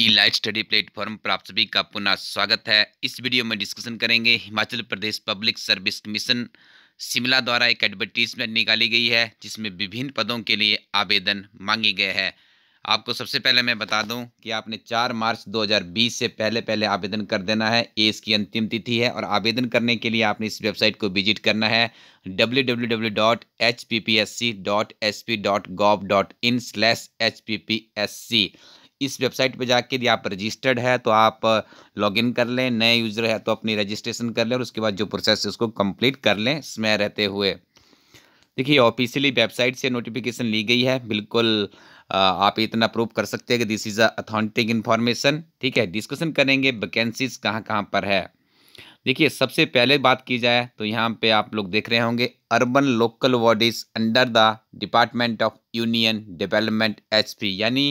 ई light study platform पर आप सभी का पुनः स्वागत है। इस वीडियो में डिस्कशन करेंगे Himachal Pradesh public service commission Shimla द्वारा एक एडवर्टीजमेंट निकाली गई है, जिसमें विभिन्न पदों के लिए आवेदन मांगे गए हैं। आपको सबसे पहले मैं बता दूँ कि आपने 4 मार्च 2020 से पहले पहले आवेदन कर देना है, ये इसकी अंतिम तिथि है और आवेदन करने के लिए आपने इस वेबसाइट को विज़िट करना है डब्ल्यू स्लैश इस वेबसाइट पर जाके यदि आप रजिस्टर्ड है तो आप लॉगिन कर लें, नए यूज़र है तो अपनी रजिस्ट्रेशन कर लें और उसके बाद जो प्रोसेस है उसको कंप्लीट कर लें, इसमें रहते हुए। देखिए, ऑफिशियली वेबसाइट से नोटिफिकेशन ली गई है, बिल्कुल आप इतना प्रूव कर सकते हैं कि दिस इज़ अथॉन्टिक इन्फॉर्मेशन ठीक है? डिस्कशन करेंगे वैकेंसीज कहाँ कहाँ पर है। देखिए, सबसे पहले बात की जाए तो यहाँ पे आप लोग देख रहे होंगे urban local bodies under the department of union development HP यानी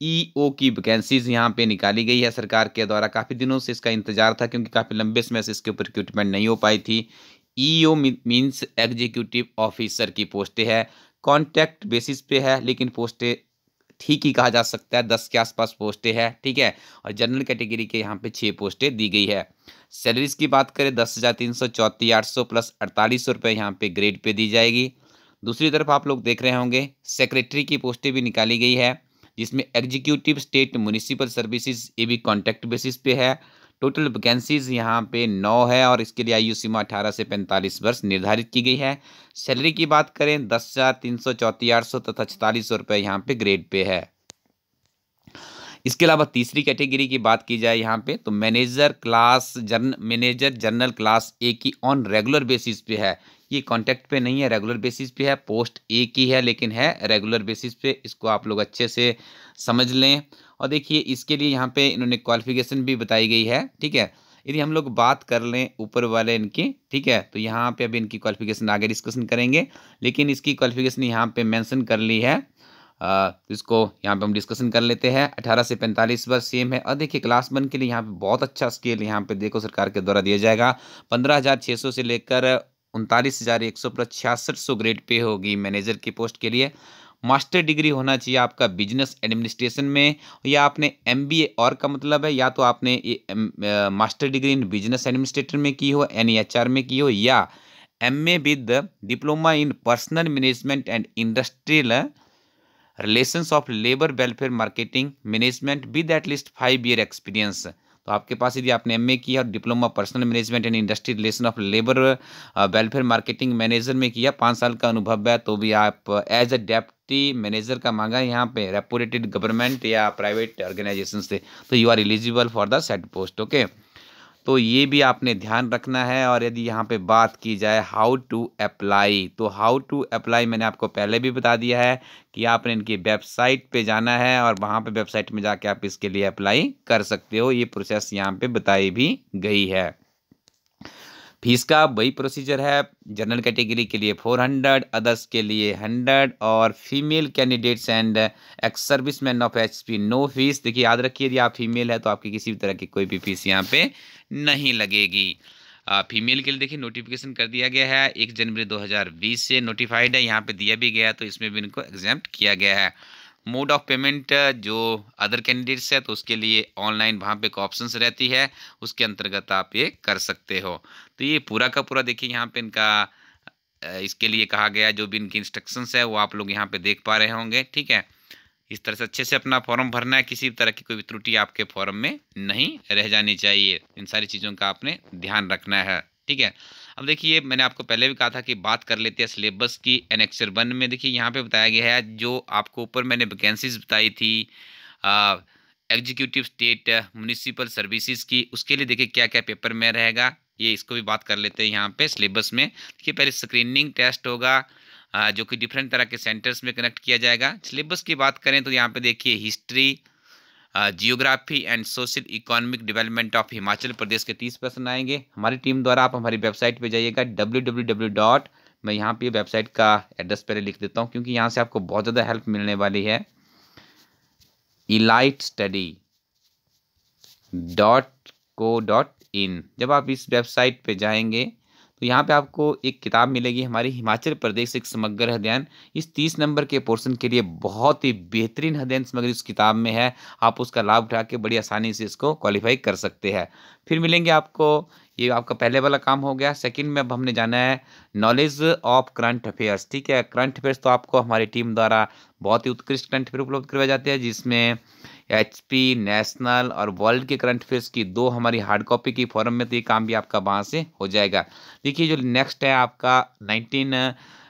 ईओ e की वैकेंसीज यहाँ पे निकाली गई है सरकार के द्वारा। काफ़ी दिनों से इसका इंतज़ार था क्योंकि काफ़ी लंबे समय से इसके ऊपर रिक्रूटमेंट नहीं हो पाई थी। ईओ मीन्स एग्जीक्यूटिव ऑफिसर की पोस्टें है। कॉन्ट्रैक्ट बेसिस पे है, लेकिन पोस्टें ठीक ही कहा जा सकता है। दस के आसपास पोस्टें हैं, ठीक है? और जनरल कैटेगरी के यहाँ पे छः पोस्टें दी गई है। सैलरीज की बात करें, दस हज़ार तीन सौ चौंतीस, आठ सौ प्लस अड़तालीस सौ रुपये यहाँ पे ग्रेड पे दी जाएगी। दूसरी तरफ़ आप लोग देख रहे होंगे सेक्रेटरी की पोस्टें भी निकाली गई है। जिसमें एग्जीक्यूटिव स्टेट म्यूनिसिपल सर्विसेज़ ये भी कॉन्टैक्ट बेसिस पे है। टोटल वैकेंसीज यहाँ पे नौ है और इसके लिए आयु सीमा अठारह से पैंतालीस वर्ष निर्धारित की गई है। सैलरी की बात करें, दस हज़ार तीन सौ चौंतीस आठ सौ तथा छतालीस सौ रुपये यहाँ पे ग्रेड पे है। इसके अलावा तीसरी कैटेगरी की बात की जाए यहाँ पे तो मैनेजर क्लास जर्न मैनेजर जनरल क्लास ए की ऑन रेगुलर बेसिस पे है। ये कॉन्टैक्ट पे नहीं है रेगुलर बेसिस पे है पोस्ट एक ही है लेकिन है रेगुलर बेसिस पे इसको आप लोग अच्छे से समझ लें। और देखिए इसके लिए यहाँ पे इन्होंने क्वालिफिकेशन भी बताई गई है ठीक है? यदि हम लोग बात कर लें ऊपर वाले इनकी ठीक है? तो यहाँ पे अभी इनकी क्वालिफिकेशन आगे डिस्कशन करेंगे लेकिन इसकी क्वालिफिकेशन यहाँ पे मेंशन कर ली है। आ, इसको यहाँ पे हम डिस्कशन कर लेते हैं। अठारह से पैंतालीस वर्ष सेम है। और देखिए क्लास वन के लिए यहाँ पे बहुत अच्छा स्केल यहाँ पे देखो सरकार के द्वारा दिया जाएगा। पंद्रह हज़ार छः सौ से लेकर उनतालीस हज़ार एक सौ प्लस छियासठ सौ ग्रेड पे होगी मैनेजर की पोस्ट के लिए। मास्टर डिग्री होना चाहिए आपका बिज़नेस एडमिनिस्ट्रेशन में, या आपने एमबीए और का मतलब है, या तो आपने master degree in business administrator में की हो यानी एचआर में की हो, या MA with diploma in personal management and industrial relations of labour welfare marketing management with at least five year experience तो आपके पास यदि आपने एमए किया और diploma personal management and industry relation of labour welfare marketing manager में किया, पाँच साल का अनुभव है तो भी आप एज अ डेप्टी मैनेजर का मांगा है यहाँ पे रेपुटेटेड गवर्नमेंट या प्राइवेट ऑर्गेनाइजेशन से तो you are eligible for the said post okay तो ये भी आपने ध्यान रखना है और यदि यहाँ पे बात की जाए हाउ टू अप्लाई तो हाउ टू अप्लाई मैंने आपको पहले भी बता दिया है कि आपने इनकी वेबसाइट पे जाना है और वहाँ पे वेबसाइट में जाके आप इसके लिए अप्लाई कर सकते हो। ये प्रोसेस यहाँ पे बताई भी गई है। फ़ीस का वही प्रोसीजर है, जनरल कैटेगरी के लिए फोर हंड्रेड, अदर्स के लिए हंड्रेड और female candidates and ex serviceman of H P no fees. देखिए, याद रखिए, यदि आप फीमेल है तो आपकी किसी भी तरह की कोई भी फ़ीस यहाँ पे नहीं लगेगी। फीमेल के लिए देखिए नोटिफिकेशन कर दिया गया है। एक जनवरी 2020 से नोटिफाइड है, यहाँ पे दिया भी गया तो इसमें भी इनको एग्ज़ाम किया गया है। मोड ऑफ़ पेमेंट जो अदर कैंडिडेट्स है तो उसके लिए ऑनलाइन वहाँ पे एक ऑप्शंस रहती है, उसके अंतर्गत आप ये कर सकते हो। तो ये पूरा का पूरा देखिए यहाँ पे इनका इसके लिए कहा गया जो भी इनकी इंस्ट्रक्शंस है, वो आप लोग यहाँ पे देख पा रहे होंगे, ठीक है? इस तरह से अच्छे से अपना फॉर्म भरना है, किसी तरह की कोई भी त्रुटि आपके फॉर्म में नहीं रह जानी चाहिए। इन सारी चीज़ों का आपने ध्यान रखना है, ठीक है? अब देखिए, मैंने आपको पहले भी कहा था कि बात कर लेते हैं सिलेबस की एनेक्सर वन में। देखिए, यहाँ पे बताया गया है, जो आपको ऊपर मैंने वैकेंसीज बताई थी एग्जीक्यूटिव स्टेट म्यूनिसिपल सर्विसेज़ की, उसके लिए देखिए क्या क्या पेपर में रहेगा। ये इसको भी बात कर लेते हैं यहाँ पे सिलेबस में। देखिए, पहले स्क्रीनिंग टेस्ट होगा जो कि डिफरेंट तरह के सेंटर्स में कनेक्ट किया जाएगा। सिलेबस की बात करें तो यहाँ पे देखिए history geography and social economic development of Himachal Pradesh के तीस परसेंट आएँगे। हमारी टीम द्वारा आप हमारी वेबसाइट पे जाइएगा डब्ल्यू डब्ल्यू डब्ल्यू डॉट मैं यहाँ पे वेबसाइट का एड्रेस पहले लिख देता हूँ, क्योंकि यहाँ से आपको बहुत ज़्यादा हेल्प मिलने वाली है। Elite study dot co dot in जब आप इस वेबसाइट पे जाएँगे तो यहाँ पे आपको एक किताब मिलेगी हमारी हिमाचल प्रदेश एक समग्र अध्ययन। इस तीस नंबर के पोर्शन के लिए बहुत ही बेहतरीन अध्ययन सामग्री इस किताब में है। आप उसका लाभ उठा के बड़ी आसानी से इसको क्वालिफाई कर सकते हैं। फिर मिलेंगे आपको, ये आपका पहले वाला काम हो गया। सेकंड में अब हमने जाना है नॉलेज ऑफ़ करंट अफेयर्स ठीक है करंट अफेयर्स तो आपको हमारी टीम द्वारा बहुत ही उत्कृष्ट करंट अफेयर उपलब्ध करवाए जाते हैं, जिसमें एचपी नेशनल और वर्ल्ड के करंट अफेयर्स की दो हमारी हार्ड कॉपी की फॉर्म में तो ये काम भी आपका वहाँ से हो जाएगा। देखिए जो नेक्स्ट है आपका नाइनटीन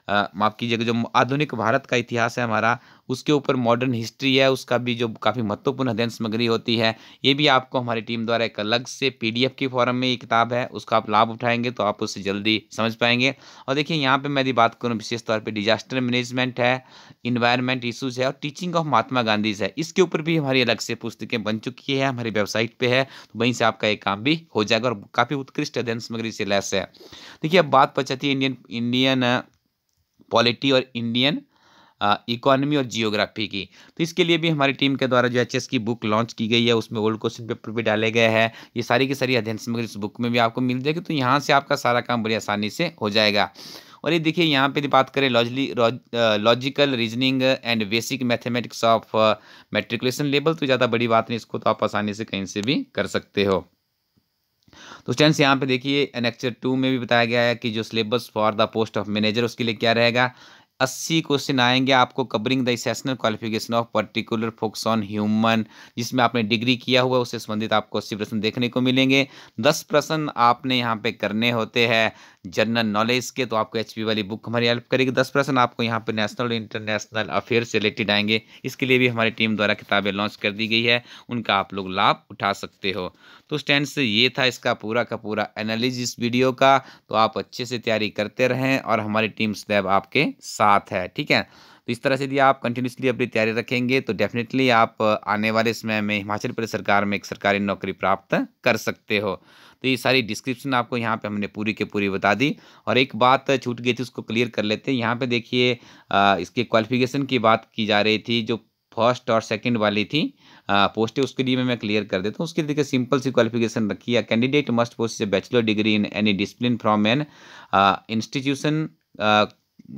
माफ़ कीजिएगा, जो आधुनिक भारत का इतिहास है हमारा, उसके ऊपर मॉडर्न हिस्ट्री है, उसका भी जो काफ़ी महत्वपूर्ण अध्ययन सामग्री होती है, ये भी आपको हमारी टीम द्वारा एक अलग से पीडीएफ की फॉर्म में ये किताब है, उसका आप लाभ उठाएँगे तो आप उससे जल्दी समझ पाएँगे। और देखिए, यहाँ पे मैं यदि बात करूँ, विशेष तौर पर डिजास्टर मैनेजमेंट है इन्वायरमेंट इशूज़ है और टीचिंग ऑफ़ महात्मा गांधी है, इसके ऊपर भी हमारी अलग से पुस्तकें बन चुकी है, हमारी वेबसाइट पर है तो वहीं से आपका एक काम भी हो जाएगा और काफ़ी उत्कृष्ट अध्ययन सामग्री से लैस है। देखिए, अब बात पचाती है इंडियन इंडियन पॉलिटी और इंडियन इकोनॉमी और जियोग्राफी की। तो इसके लिए भी हमारी टीम के द्वारा जो एचएस की बुक लॉन्च की गई है, उसमें ओल्ड क्वेश्चन पेपर भी डाले गए हैं। ये सारी की सारी अध्ययन सामग्री इस बुक में भी आपको मिल जाएगी तो यहाँ से आपका सारा काम बड़ी आसानी से हो जाएगा। और ये देखिए, यहाँ पे बात करें, लॉजली logical reasoning and basic mathematics of matriculation level तो ज़्यादा बड़ी बात नहीं, इसको तो आप आसानी से कहीं से भी कर सकते हो। तो स्टूडेंट्स यहाँ पे देखिए एनेक्चर टू में भी बताया गया है कि जो syllabus for the post of manager उसके लिए क्या रहेगा? अस्सी क्वेश्चन आएँगे आपको covering the sessional qualification of particular focus on human जिसमें आपने डिग्री किया हुआ उससे संबंधित आपको अस्सी प्रश्न देखने को मिलेंगे। दस प्रश्न आपने यहाँ पे करने होते हैं। जनरल नॉलेज के तो आपको एचपी वाली बुक हमारी हेल्प करेगी। दस परसेंट आपको यहाँ पर नेशनल और इंटरनेशनल अफेयर से रिलेटेड आएँगे। इसके लिए भी हमारी टीम द्वारा किताबें लॉन्च कर दी गई है। उनका आप लोग लाभ उठा सकते हो। तो स्टैंड से ये था इसका पूरा का पूरा एनालिज इस वीडियो का। तो आप अच्छे से तैयारी करते रहें और हमारी टीम सदैव आपके साथ है, ठीक है? तो इस तरह से यदि आप कंटिन्यूसली अपनी तैयारी रखेंगे तो डेफिनेटली आप आने वाले समय में हिमाचल प्रदेश सरकार में एक सरकारी नौकरी प्राप्त कर सकते हो। तो ये सारी डिस्क्रिप्शन आपको यहाँ पे हमने पूरी के पूरी बता दी। और एक बात छूट गई थी, उसको क्लियर कर लेते हैं। यहाँ पे देखिए इसके क्वालिफिकेशन की बात की जा रही थी, जो फ़र्स्ट और सेकंड वाली थी पोस्ट है, उसके लिए मैं क्लियर कर देता हूँ। उसके लिए सिंपल सी क्वालिफिकेशन रखी है। Candidate must post bachelor degree in any discipline from an institution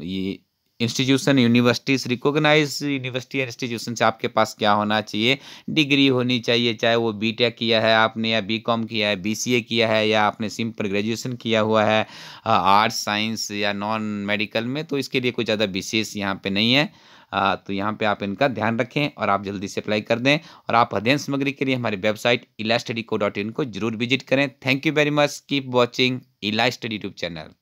ये institution universities recognize university institution से आपके पास क्या होना चाहिए? डिग्री होनी चाहिए चाहे वो बी टेक किया है आपने या बी कॉम किया है बी सी ए किया है या आपने सिंपल ग्रेजुएशन किया हुआ है आर्ट्स साइंस या नॉन मेडिकल में तो इसके लिए कोई ज़्यादा विशेष यहाँ पर नहीं है। आ, तो यहाँ पे आप इनका ध्यान रखें और आप जल्दी से अप्लाई कर दें और आप अध्ययन सामग्री के लिए हमारी वेबसाइट इला स्टडी को डॉट इन को ज़रूर विज़िट करें। Thank you very much keep watching Elite study YouTube channel